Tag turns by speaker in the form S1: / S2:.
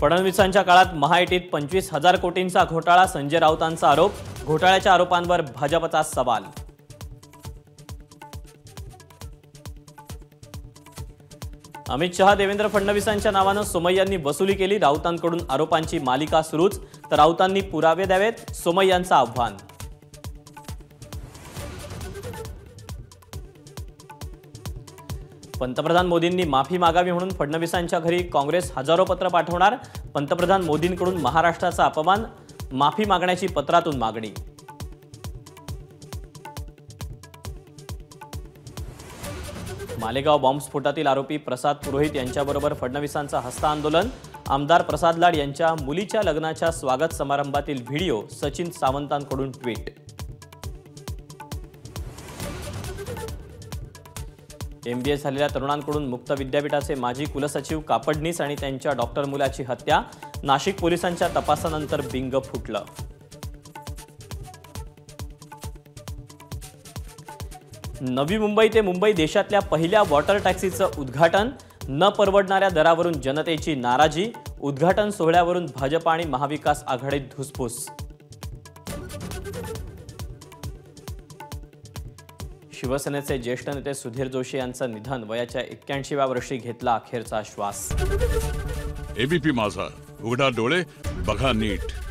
S1: फडणवीसांच्या काळात महायुतीत पंचवीस हजार कोटींचा घोटाळा संजय राऊतांचा आरोप घोटाळ्याच्या आरोपांवर भाजपचा सवाल. अमित शहा देवेंद्र फडणवीसांच्या नावानं सोमय्यांनी वसुली केली राऊतांकडून आरोपांची मालिका सुरूच तर राऊतांनी पुरावे द्यावेत सोमय्यांचं आव्हान. पंतप्रधान मोदींनी माफी मागावी म्हणून फडणवीसांच्या घरी काँग्रेस हजारो पत्र पाठवणार पंतप्रधान मोदींकडून महाराष्ट्राचा अपमान माफी मागण्याची पत्रातून मागणी. मालेगाव बॉम्बस्फोटातील आरोपी प्रसाद पुरोहित यांच्याबरोबर फडणवीसांचं हस्ता आंदोलन आमदार प्रसाद लाड यांच्या मुलीच्या लग्नाच्या स्वागत समारंभातील व्हिडिओ सचिन सावंतांकडून ट्विट. एमबीए झालेल्या तरुणांकडून मुक्त विद्यापीठाचे माजी कुलसचिव कापडणीस आणि त्यांच्या डॉक्टर मुलाची हत्या नाशिक पोलिसांच्या तपासानंतर बिंग फुटलं. नवी मुंबई ते मुंबई देशातल्या पहिल्या वॉटर टॅक्सीचं उद्घाटन न परवडणाऱ्या दरावरून जनतेची नाराजी उद्घाटन सोहळ्यावरून भाजप आणि महाविकास आघाडीत धुसफूस. शिवसेनेचे ज्येष्ठ नेते सुधीर जोशी यांचं निधन वयाच्या एक्क्याऐंशीव्या वर्षी घेतला अखेरचा श्वास.
S2: एबीपी माझा. उघडा डोळे बघा नीट.